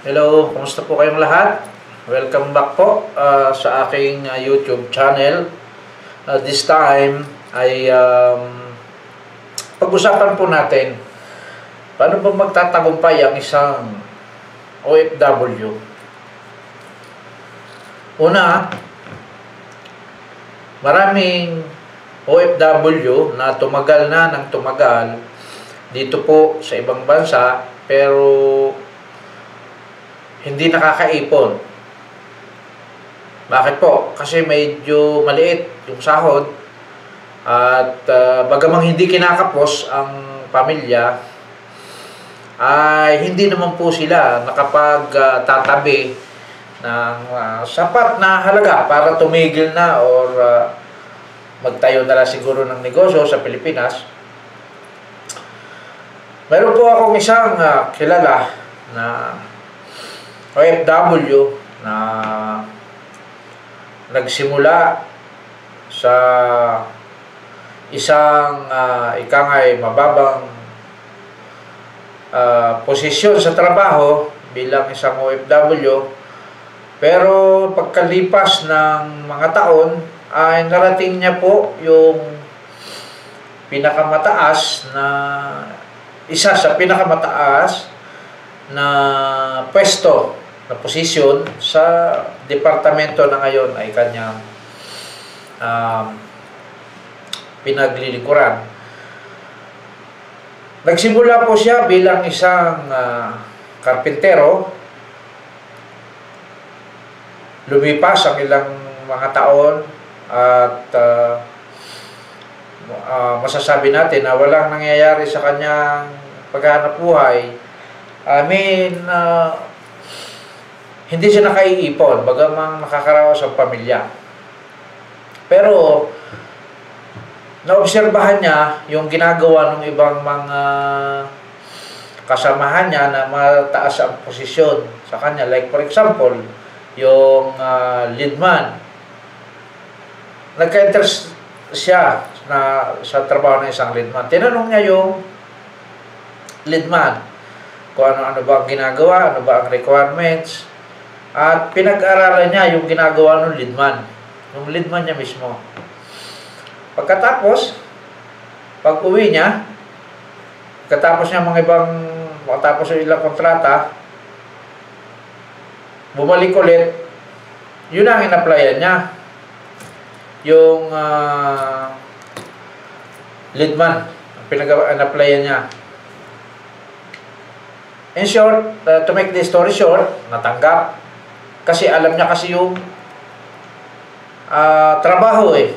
Hello, kumusta po kayong lahat? Welcome back po uh, sa aking uh, YouTube channel. Uh, this time ay um, pag-usapan po natin paano ba magtatagumpay ang isang OFW. Una, maraming OFW na tumagal na ng tumagal dito po sa ibang bansa pero hindi nakakaipon. Bakit po? Kasi medyo maliit yung sahod at uh, bagamang hindi kinakapos ang pamilya ay hindi naman po sila nakapagtatabi uh, ng uh, sapat na halaga para tumigil na or uh, magtayo na siguro ng negosyo sa Pilipinas. Meron po akong isang uh, kilala na OFW na nagsimula sa isang uh, ikangay mababang uh, posisyon sa trabaho bilang isang OFW pero pagkalipas ng mga taon ay narating niya po yung pinakamataas na isa sa pinakamataas na pwesto na posisyon sa departamento na ngayon ay kanyang um, pinaglilikuran. Nagsimula po siya bilang isang uh, karpintero. Lumipas ang ilang mga taon at uh, uh, masasabi natin na walang nangyayari sa kanyang paghanap buhay. I mean, uh, hindi siya nakaiipon, bagamang nakakaraos sa pamilya. Pero, naobserbahan niya yung ginagawa ng ibang mga kasamahan niya na mataas ang posisyon sa kanya. Like for example, yung uh, lead man. Nagka-interest siya na sa trabaho ng isang lead man. Tinanong niya yung lead man kung ano-ano ba ang ginagawa, ano ba ang requirements, at pinag-aralan niya yung ginagawa ng leadman. Yung leadman niya mismo. Pagkatapos, pag uwi niya, pagkatapos niya mga ibang, pagkatapos yung ilang kontrata, bumalik ulit, yun ang in-applyan niya. Yung uh, leadman, ang pinag-applyan niya. In short, uh, to make the story short, natanggap kasi alam niya kasi yung uh, trabaho eh.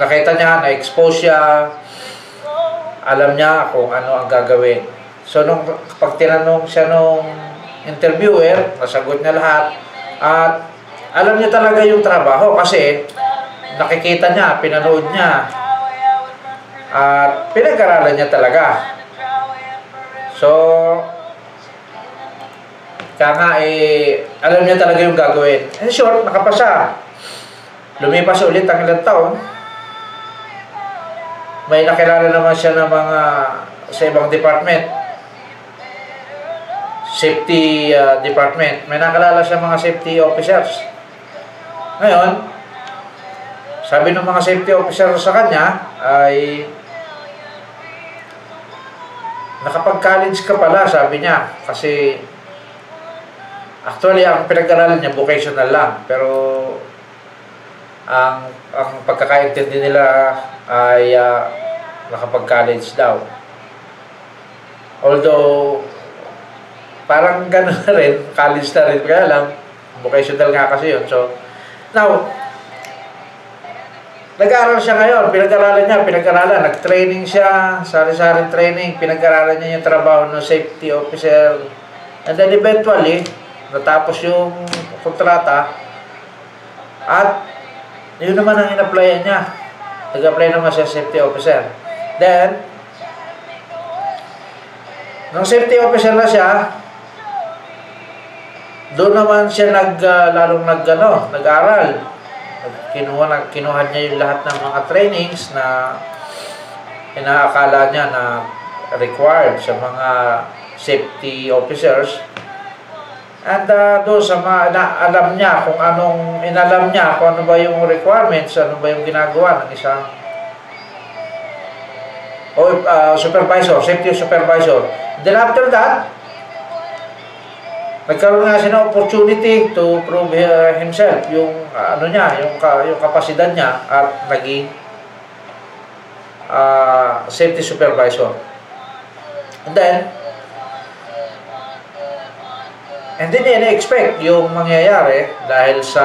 Nakita niya, na-expose siya, alam niya kung ano ang gagawin. So, nung pag tinanong siya nung interviewer, nasagot niya lahat, at alam niya talaga yung trabaho kasi nakikita niya, pinanood niya, at pinag-aralan niya talaga. So, kaya nga, eh, alam niya talaga yung gagawin. In short, nakapasa. Lumipas ulit ang ilang taon. May nakilala naman siya ng mga sa ibang department. Safety uh, department. May nakilala siya mga safety officers. Ngayon, sabi ng mga safety officers sa kanya ay nakapag-college ka pala, sabi niya. Kasi Actually, ang pinag-aralan niya vocational lang, pero ang ang pagkakaintindi nila ay uh, nakapag-college daw. Although parang gano'n na rin, college na rin, kaya lang vocational nga kasi yun. So, now, nag-aaral siya ngayon, pinag-aralan niya, pinag-aralan, nag-training siya, sari-sari training, pinag-aralan niya yung trabaho ng safety officer. And then eventually, natapos yung kontrata at yun naman ang in-applyan niya. Nag-apply naman siya safety officer. Then, nung safety officer na siya, doon naman siya nag, uh, lalong nag, ano, nag-aral. Kinuha, nag, kinuha niya yung lahat ng mga trainings na inaakala niya na required sa mga safety officers And uh, doon sa mga na, alam niya kung anong inalam niya kung ano ba yung requirements, ano ba yung ginagawa ng isang o uh, supervisor, safety supervisor. Then after that, nagkaroon nga siya ng opportunity to prove uh, himself, yung uh, ano niya, yung, ka, yung kapasidad niya at naging uh, safety supervisor. And then, And then in-expect yung mangyayari dahil sa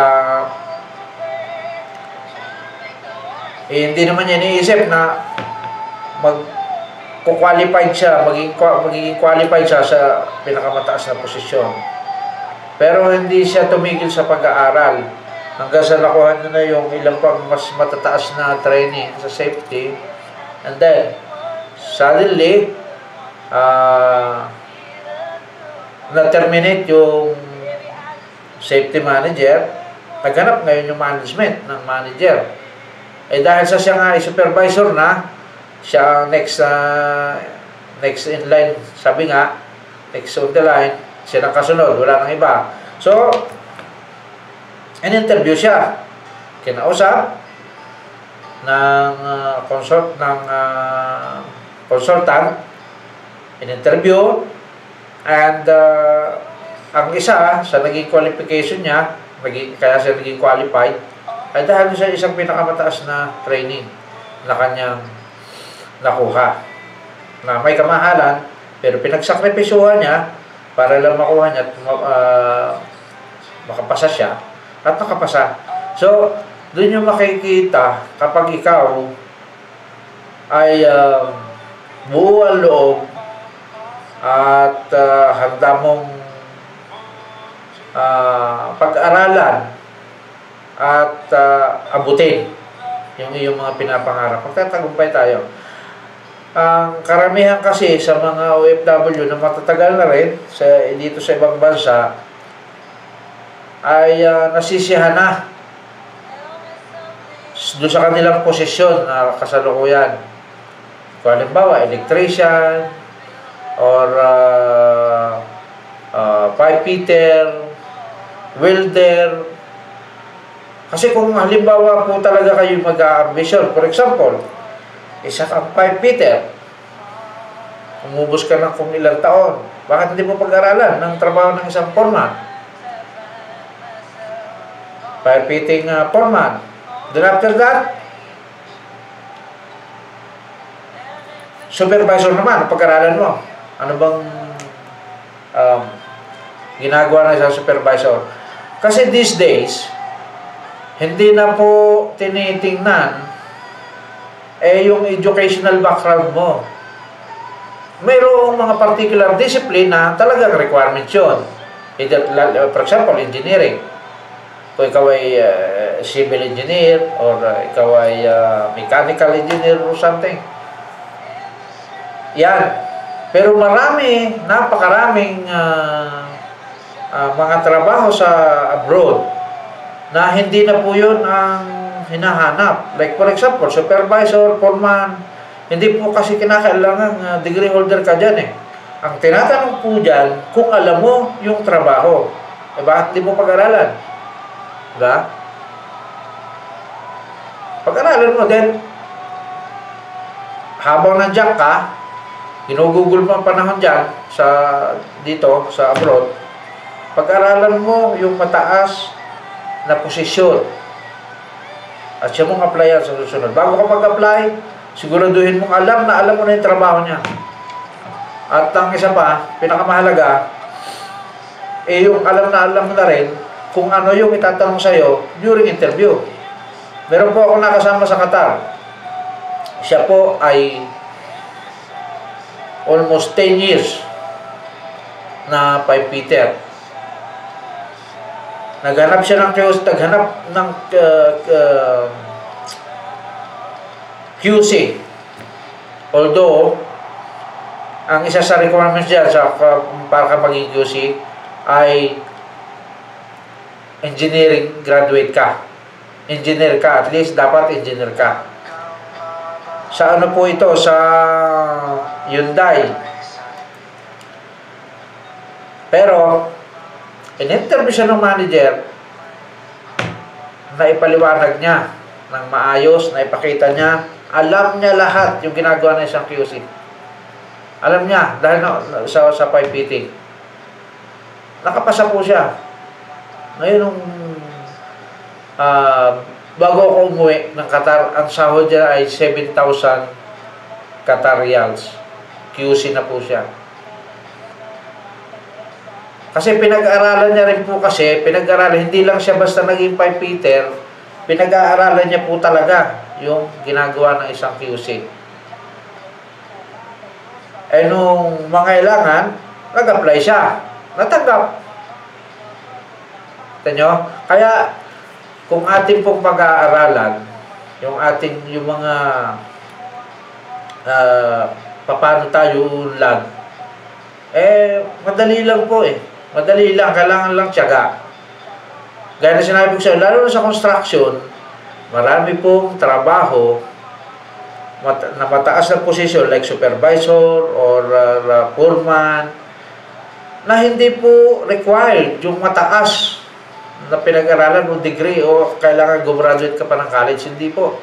eh, hindi naman niya iniisip na mag qualified siya, magiging, magiging qualified siya sa pinakamataas na posisyon. Pero hindi siya tumigil sa pag-aaral hanggang sa nakuha niya na yung ilang pang mas matataas na training sa safety. And then, suddenly, ah, uh, na-terminate yung safety manager, naghanap ngayon yung management ng manager. Eh dahil sa siya nga ay supervisor na, siya next, uh, next in line, sabi nga, next on the line, siya nang kasunod, wala nang iba. So, in-interview siya. Kinausap ng uh, consult ng uh, consultant in-interview And uh, ang isa sa naging qualification niya, naging, kaya siya naging qualified, ay dahil sa isang pinakamataas na training na kanyang nakuha. Na may kamahalan, pero pinagsakripisyuhan niya para lang makuha niya at uh, makapasa siya at nakapasa. So, doon yung makikita kapag ikaw ay uh, buo ang loob at uh, handa mong uh, pag-aralan at uh, abutin yung iyong mga pinapangarap. Magtatagumpay tayo. Ang karamihan kasi sa mga OFW na matatagal na rin sa, dito sa ibang bansa ay uh, nasisihan na doon sa kanilang posisyon na kasalukuyan. Kung halimbawa, electrician, or uh, uh, pipe fitter, welder. Kasi kung halimbawa po talaga kayo mag-ambition, for example, isa kang pipe fitter, umubos ka na kung ilang taon, bakit hindi mo pag-aralan ng trabaho ng isang foreman? Pipe fitting uh, foreman. Then after that, supervisor naman, pag-aralan mo. Ano bang um, ginagawa ng isang supervisor? Kasi these days, hindi na po tinitingnan eh yung educational background mo. Mayroong mga particular discipline na talagang requirement yun. Either, for example, engineering. Kung ikaw ay uh, civil engineer or uh, ikaw ay uh, mechanical engineer or something. Yan. Pero marami, napakaraming uh, uh, mga trabaho sa abroad na hindi na po yun ang hinahanap. Like for example, supervisor, foreman, hindi po kasi kinakailangan uh, degree holder ka dyan eh. Ang tinatanong po dyan, kung alam mo yung trabaho, eh bakit di mo pag-aralan? Diba? Pag-aralan mo din, habang nandiyan ka, Ginugugol mo ang panahon dyan sa, dito, sa abroad. Pag-aralan mo yung mataas na posisyon. At siya mong applyan sa susunod. Bago ka mag-apply, siguraduhin mong alam na alam mo na yung trabaho niya. At ang isa pa, pinakamahalaga, eh yung alam na alam mo na rin kung ano yung itatanong sa'yo during interview. Meron po ako nakasama sa Qatar. Siya po ay almost 10 years na pipe fitter. Naghanap siya ng QC, naghanap ng uh, uh, QC. Although, ang isa sa requirements dyan sa, para ka maging QC ay engineering graduate ka. Engineer ka, at least dapat engineer ka. Sa ano po ito? Sa Hyundai. Pero, in-interview siya ng manager, na ipaliwanag niya ng maayos, na ipakita niya, alam niya lahat yung ginagawa ng isang QC. Alam niya, dahil na, sa, sa pipe fitting. Nakapasa po siya. Ngayon, nung ah, bago ako umuwi ng Qatar, ang sahod niya ay 7,000 Qatar Riyals. QC na po siya. Kasi pinag-aaralan niya rin po kasi, pinag-aaralan, hindi lang siya basta naging pipe fitter, pinag-aaralan niya po talaga yung ginagawa ng isang QC. Eh nung mangailangan, nag-apply siya. Natanggap. Ito nyo? Kaya, kung ating pong pag-aaralan, yung ating, yung mga, uh, paano tayo unlad, eh, madali lang po eh. Madali lang, kailangan lang tiyaga. Gaya na sinabi ko sa'yo, lalo na sa construction, marami pong trabaho mat- na mataas na posisyon like supervisor or uh, foreman na hindi po required yung mataas na pinag-aralan o degree o kailangan gumraduate ka pa ng college. Hindi po.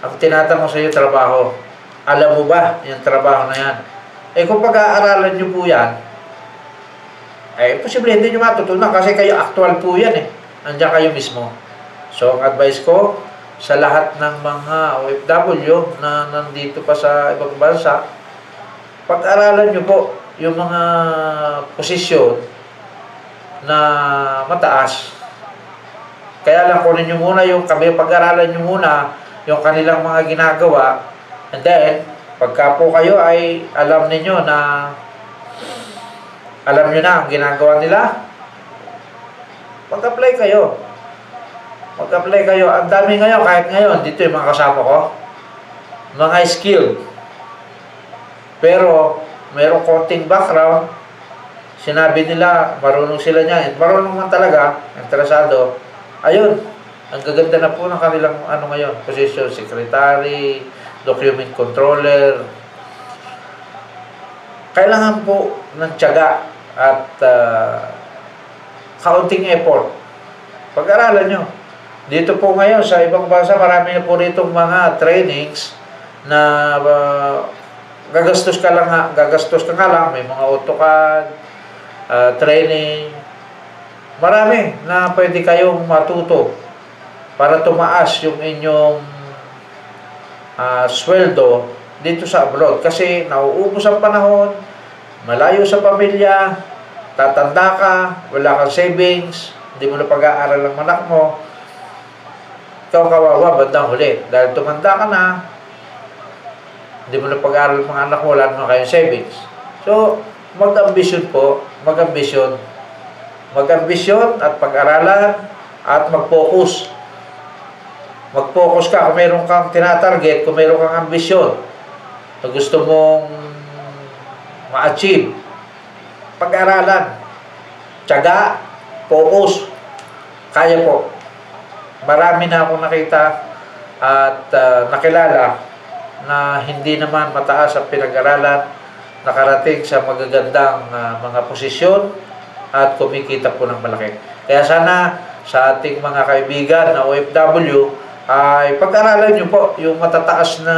Ang tinatanong sa iyo trabaho, alam mo ba yung trabaho na yan? Eh kung pag-aaralan nyo po yan, eh, posible hindi nyo matutunan kasi kayo actual po yan eh. Andiyan kayo mismo. So, ang advice ko sa lahat ng mga OFW na nandito pa sa ibang bansa, pag-aralan nyo po yung mga posisyon na mataas. Kaya lang kunin nyo muna yung kami, pag-aralan nyo muna yung kanilang mga ginagawa and then, pagka po kayo ay alam ninyo na alam nyo na ang ginagawa nila, mag-apply kayo. Mag-apply kayo. Ang dami ngayon, kahit ngayon, dito yung mga kasama ko, mga skilled. Pero, mayroong konting background, sinabi nila, marunong sila niya, marunong man talaga, interesado, ayun, ang gaganda na po ng kanilang ano ngayon, position, secretary, document controller, kailangan po ng tiyaga at uh, kaunting effort. Pag-aralan nyo. Dito po ngayon sa ibang bansa, marami na po rito mga trainings na uh, gagastos ka lang, gagastos ka nga lang, may mga AutoCAD, uh, training, marami na pwede kayong matuto para tumaas yung inyong uh, sweldo dito sa abroad kasi nauubos ang panahon, malayo sa pamilya, tatanda ka, wala kang savings, hindi mo na pag-aaral ang anak mo, ikaw kawawa bandang huli. Dahil tumanda ka na, hindi mo na pag-aaral ang mga anak mo, wala naman kayong savings. So, mag-ambisyon po, mag-ambisyon. Mag-ambisyon at pag-aralan at mag-focus. Mag-focus ka kung meron kang tinatarget, kung meron kang ambisyon na gusto mong ma-achieve, pag-aralan, tiyaga, focus, kaya po. Marami na akong nakita at uh, nakilala na hindi naman mataas ang pinag-aralan, nakarating sa magagandang uh, mga posisyon at kumikita po ng malaki. Kaya sana sa ating mga kaibigan na OFW ay pag-aralan nyo po yung matataas na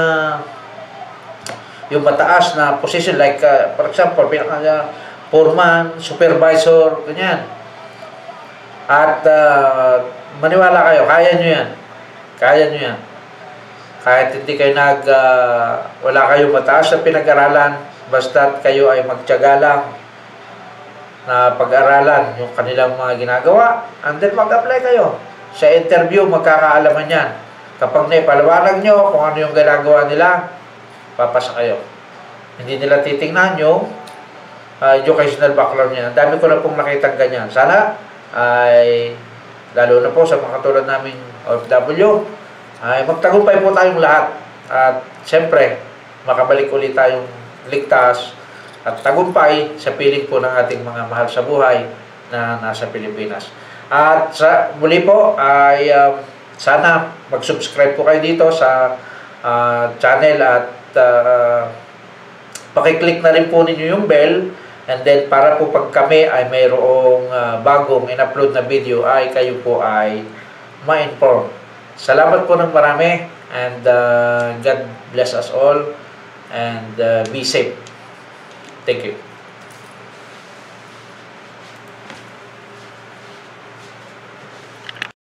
yung mataas na position like uh, for example pinaka foreman, supervisor, ganyan. At uh, maniwala kayo, kaya nyo yan. Kaya nyo yan. Kahit hindi kayo nag, uh, wala kayo mataas na pinag-aralan, basta kayo ay magtyaga lang na pag-aralan yung kanilang mga ginagawa, and then mag-apply kayo. Sa interview, magkakaalaman yan. Kapag naipaliwanag nyo kung ano yung ginagawa nila, papasa kayo. Hindi nila titingnan yung uh, educational background niya. Dami ko na pong nakita ganyan. Sana ay lalo na po sa mga katulad namin OFW, ay magtagumpay po tayong lahat. At siyempre, makabalik ulit tayong ligtas at tagumpay sa piling po ng ating mga mahal sa buhay na nasa Pilipinas. At sa muli po ay um, sana mag-subscribe po kayo dito sa uh, channel at uh, pakiclick na rin po ninyo yung bell And then para po pag kami ay mayroong ah, bagong in-upload na video ay kayo po ay ma-inform. Salamat po ng marami and uh, God bless us all and uh, be safe. Thank you.